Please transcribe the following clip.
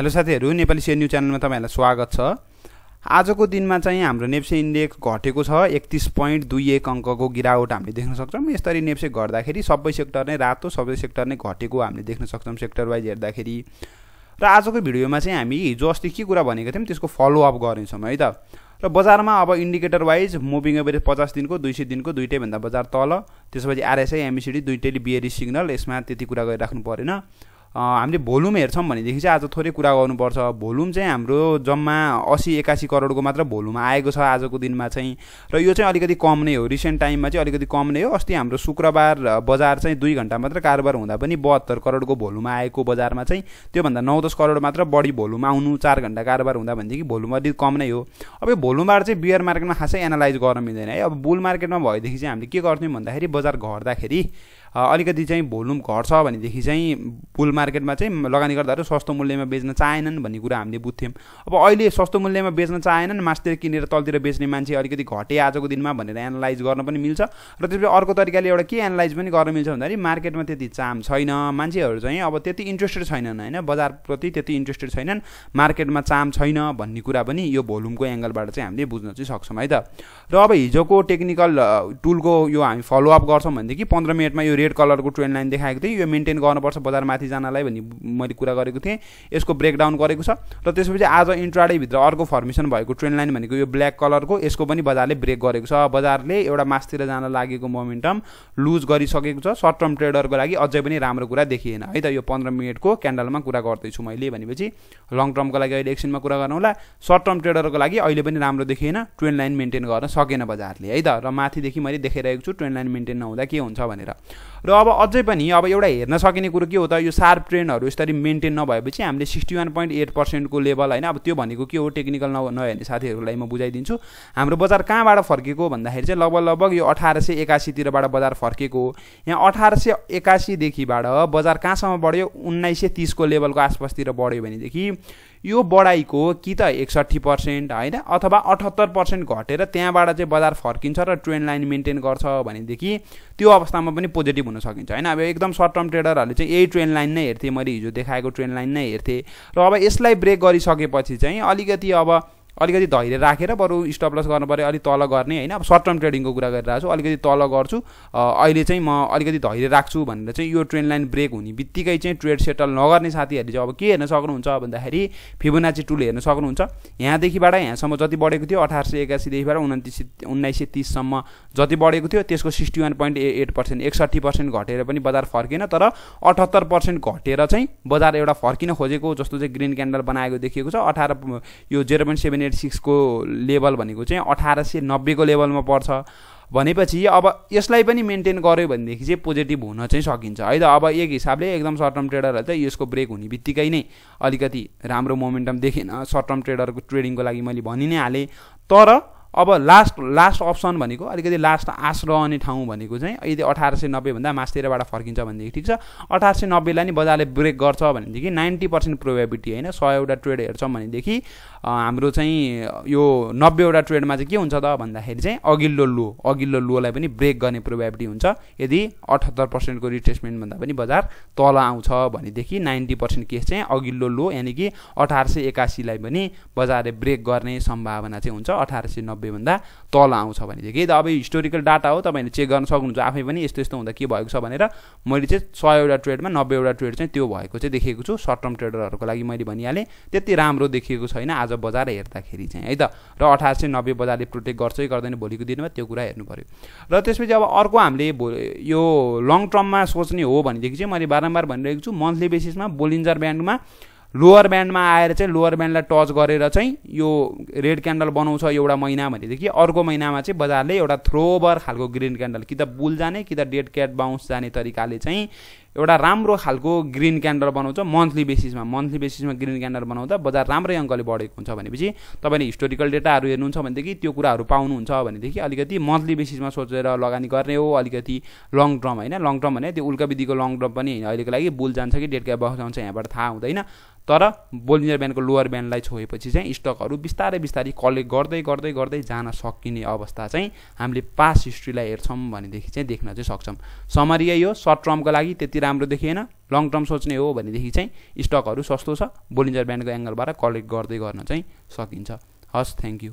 Hello साथीहरू Nepali share news च्यानलमा तपाईँहरूलाई स्वागत छ। आजको दिनमा चाहिँ हाम्रो नेप्से इन्डेक्स घटेको छ एकतिस पोइन्ट दुई एक अङ्कको गिरावट हामीले देख्न सक्छौँ। यसरी नेप्से घट्दाखेरि सबै सेक्टर नै रातो सबै सेक्टर नै घटेको हामीले देख्न सक्छौँ सेक्टर वाइज हेर्दाखेरि। र आजको भिडियोमा चाहिँ हामी हिजो अस्ति के कुरा भनेको थियौँ त्यसको फलोअप गर्नेछौँ है त। र बजारमा अब इन्डिकेटर वाइज मुभिङ एभरेज पचास दिनको दुई सय दिनको दुइटैभन्दा बजार तल त्यसपछि आरएसआई एमबिसिडी दुइटैले बिएरी सिग्नल यसमा त्यति कुरा गरिराख्नु परेन। हामीले भोल्युम हेर्छौँ भनेदेखि चाहिँ आज थोरै कुरा गर्नुपर्छ। भोल्युम चाहिँ हाम्रो जम्मा असी एकासी करोडको मात्र भोल्युम आएको छ आजको दिनमा चाहिँ। र यो चाहिँ अलिकति कम नै हो। रिसेन्ट टाइममा चाहिँ अलिकति कम नै हो। अस्ति हाम्रो शुक्रबार बजार चाहिँ दुई घन्टा मात्र कारोबार हुँदा पनि बहत्तर करोडको भोल्युम आएको बजारमा चाहिँ। त्योभन्दा नौ दस करोड मात्र बढी भोल्युम आउनु चार घन्टा कारोबार हुँदा भनेदेखि भोल्युम अलिक कम नै हो। अब यो भोल्युमबाट चाहिँ बियर मार्केटमा खासै एनालाइज गर्न मिल्दैन है। अब बुल मार्केटमा भएदेखि चाहिँ हामीले के गर्थ्यौँ भन्दाखेरि बजार घट्दाखेरि अलिकति चाहिँ भोल्युम घट्छ भनेदेखि चाहिँ बुल मार्केटमा चाहिँ लगानी गर्दाहरू सस्तो मूल्यमा बेच्न चाहेनन् भन्ने कुरा हामीले बुझ्थ्यौँ। अब अहिले सस्तो मूल्यमा बेच्न चाहेनन् मासतिर किनेर तलतिर बेच्ने मान्छे अलिकति घटे आजको दिनमा भनेर एनालाइज गर्न पनि मिल्छ। र त्यसपछि अर्को तरिकाले एउटा के एनालाइज पनि गर्न मिल्छ भन्दाखेरि मार्केटमा त्यति चाम छैन। मान्छेहरू चाहिँ अब त्यति इन्ट्रेस्टेड छैनन् होइन? बजारप्रति त्यति इन्ट्रेस्टेड छैनन् मार्केटमा चाम छैन भन्ने कुरा पनि यो भोल्युमको एङ्गलबाट चाहिँ हामीले बुझ्न चाहिँ सक्छौँ है त? र अब हिजोको टेक्निकल टुलको यो हामी फलोअप गर्छौँ भनेदेखि पन्ध्र मिनटमा यो रेड कलरको ट्रेन लाइन देखाएको थिएँ यो मेन्टेन गर्नुपर्छ बजार माथि जानलाई भन्ने मैले कुरा गरेको थिएँ। यसको ब्रेकडाउन गरेको छ। र त्यसपछि आज इन्ट्राडेभित्र अर्को फर्मेसन भएको ट्रेन लाइन भनेको यो ब्ल्याक कलरको यसको पनि बजारले ब्रेक गरेको छ। बजारले एउटा मासतिर जान लागेको मोमेन्टम लुज गरिसकेको छ। सर्ट टर्म ट्रेडरको लागि अझै पनि राम्रो कुरा देखिएन। है त यो पन्ध्र मिनटको क्यान्डलमा कुरा गर्दैछु मैले भनेपछि। लङ टर्मको लागि अहिले एकछिनमा कुरा गर्नु होला। सर्ट टर्म ट्रेडरको लागि अहिले पनि राम्रो देखिएन। ट्रेन लाइन मेन्टेन गर्न सकेन बजारले। है त र माथिदेखि मैले देखाइरहेको छु ट्रेन लाइन मेन्टेन नहुँदा के हुन्छ भनेर। र अब अझै पनि अब एउटा हेर्न सकिने कुरो के हो त यो सार्प ट्रेन्डहरू यसरी मेन्टेन नभएपछि हामीले सिक्सटी वान पोइन्ट एट पर्सेन्टको लेभल होइन अब त्यो भनेको के हो टेक्निकल न नहेर्ने साथीहरूलाई म बुझाइदिन्छु। हाम्रो बजार कहाँबाट फर्केको भन्दाखेरि चाहिँ लगभग लगभग यो अठार सय एकासीतिरबाट बजार फर्केको यहाँ अठार सय एकासीदेखिबाट बजार कहाँसम्म बढ्यो? उन्नाइस सय तिसको लेभलको आसपासतिर बढ्यो भनेदेखि यो बढाइको कि त एकसट्ठी पर्सेन्ट होइन अथवा अठहत्तर पर्सेन्ट घटेर त्यहाँबाट चाहिँ बजार फर्किन्छ र ट्रेन लाइन मेन्टेन गर्छ भनेदेखि त्यो अवस्थामा पनि पोजिटिभ हुन सकिन्छ। होइन अब एकदम सर्ट टर्म ट्रेडरहरूले चाहिँ यही ट्रेन लाइन नै हेर्थेँ मैले हिजो देखाएको ट्रेन लाइन नै हेर्थेँ र अब यसलाई ब्रेक गरिसकेपछि चाहिँ अलिकति अब अलिकति धैर्य राखेर बरु स्टप लस गर्नु पऱ्यो अलिक तल गर्ने होइन? अब सर्ट टर्म ट्रेडिङको कुरा गरिरहेको छु अलिकति तल गर्छु। अहिले चाहिँ म अलिकति धैर्य राख्छु भनेर चाहिँ यो ट्रेन लाइन ब्रेक हुने बित्तिकै चाहिँ ट्रेड सेटल नगर्ने साथीहरूले चाहिँ अब के हेर्न सक्नुहुन्छ भन्दाखेरि फिबोनाची टुल हेर्न सक्नुहुन्छ। यहाँदेखिबाट यहाँसम्म जति बढेको थियो अठार सय एकासीदेखिबाट उन्तिस उन्नाइस सय तिससम्म जति बढेको थियो त्यसको sixty one point eight percent एकसट्ठी पर्सेन्ट घटेर पनि बजार फर्केन तर अठहत्तर पर्सेन्ट घटेर चाहिँ बजार एउटा फर्किन खोजेको जस्तो चाहिँ ग्रिन क्यान्डल बनाएको देखिएको छ। अठार यो जेरो पोइन्ट सेभेन एट सिक्सको लेभल भनेको चाहिँ अठार सय नब्बेको लेभलमा पर्छ। भनेपछि अब यसलाई पनि मेन्टेन गर्यो भनेदेखि चाहिँ पोजिटिभ हुन चाहिँ सकिन्छ। है त अब एक हिसाबले एकदम सर्ट टर्म ट्रेडरहरू चाहिँ यसको ब्रेक हुने बित्तिकै नै अलिकति राम्रो मोमेन्टम देखेन। सर्ट टर्म ट्रेडरको ट्रेडिङको लागि मैले भनि नै हालेँ। तर अब लास्ट लास्ट अप्सन भनेको अलिकति लास्ट आश रहने ठाउँ भनेको चाहिँ यदि अठार सय नब्बेभन्दा मासतिरबाट फर्किन्छ भनेदेखि ठिक छ। अठार सय नब्बेलाई नि बजारले ब्रेक गर्छ भनेदेखि नाइन्टी पर्सेन्ट प्रोबेबिलिटी होइन सयवटा ट्रेड हेर्छौँ भनेदेखि हाम्रो चाहिँ यो नब्बेवटा ट्रेडमा चाहिँ के हुन्छ त भन्दाखेरि चाहिँ अघिल्लो लो अघिल्लो लोलाई पनि ब्रेक गर्ने प्रोबेबिलिटी हुन्छ। यदि अठहत्तर पर्सेन्टको रिट्रेसमेन्टभन्दा पनि बजार तल आउँछ भनेदेखि नाइन्टी पर्सेन्ट केस चाहिँ अघिल्लो लो यानि कि अठार सय एकासीलाई पनि बजारले ब्रेक गर्ने सम्भावना चाहिँ हुन्छ अठार सय नब्बेभन्दा तल आउँछ भनेदेखि। त अब हिस्टोरिकल डाटा हो तपाईँले चेक गर्न सक्नुहुन्छ आफै पनि यस्तो यस्तो हुँदा के भएको छ भनेर मैले चाहिँ सयवटा ट्रेडमा नब्बेवटा ट्रेड चाहिँ त्यो भएको चाहिँ देखेको छु। सर्ट टर्म ट्रेडरहरूको लागि मैले भनिहालेँ त्यति राम्रो देखिएको छैन आज बजार हेर्दाखेरि चाहिँ है त? र अठार सय नब्बे बजारले प्रोटेक्ट गर्छै गर्दैन भोलिको दिनमा त्यो कुरा हेर्नु पऱ्यो र त्यसपछि अब अर्को हामीले यो लङ टर्ममा सोच्ने हो भनेदेखि चाहिँ मैले बारम्बार भनिरहेको छु मन्थली बेसिसमा बोलिन्जर ब्यान्डमा लोवर ब्यान्डमा आएर चाहिँ लोवर ब्यान्डलाई टच गरेर चाहिँ यो रेड क्यान्डल बनाउँछ एउटा महिना भनेदेखि अर्को महिनामा चाहिँ बजारले एउटा थ्रोबर खालको ग्रिन क्यान्डल कि त बुल जाने कि त डेड क्याट बााउन्स जाने तरिकाले चाहिँ एउटा राम्रो खालको ग्रिन क्यान्डल बनाउँछ मन्थली बेसिसमा। मन्थली बेसिसमा ग्रिन क्यान्डल बनाउँदा बजार राम्रै अङ्कले बढेको हुन्छ भनेपछि तपाईँले हिस्टोरिकल डेटाहरू हेर्नुहुन्छ भनेदेखि त्यो कुराहरू पाउनुहुन्छ भनेदेखि अलिकति मन्थली बेसिसमा सोचेर लगानी गर्ने हो अलिकति लङ टर्म होइन। लङ टर्म भने त्यो उल्का विधिको लङ टर्म पनि अहिलेको लागि बुल जान्छ कि डेट क्याप बसाउँछ यहाँबाट थाहा हुँदैन। तर बोलिन्जर ब्यान्डको लोवर ब्यान्डलाई छोएपछि चाहिँ स्टकहरू बिस्तारै बिस्तारै कलेक्ट गर्दै गर्दै गर्दै जान सकिने अवस्था चाहिँ हामीले पास हिस्ट्रीलाई हेर्छौँ भनेदेखि चाहिँ देख्न चाहिँ सक्छौँ। समरी यही हो सर्ट टर्मको लागि त्यति राम्रो देखिएन। लङ टर्म सोच्ने हो भनेदेखि चाहिँ स्टकहरू सस्तो छ। बोलिन्जर ब्यान्डको एङ्गलबाट कलेक्ट गर्दै गर्न चाहिँ सकिन्छ। हस् थ्याङ्क यू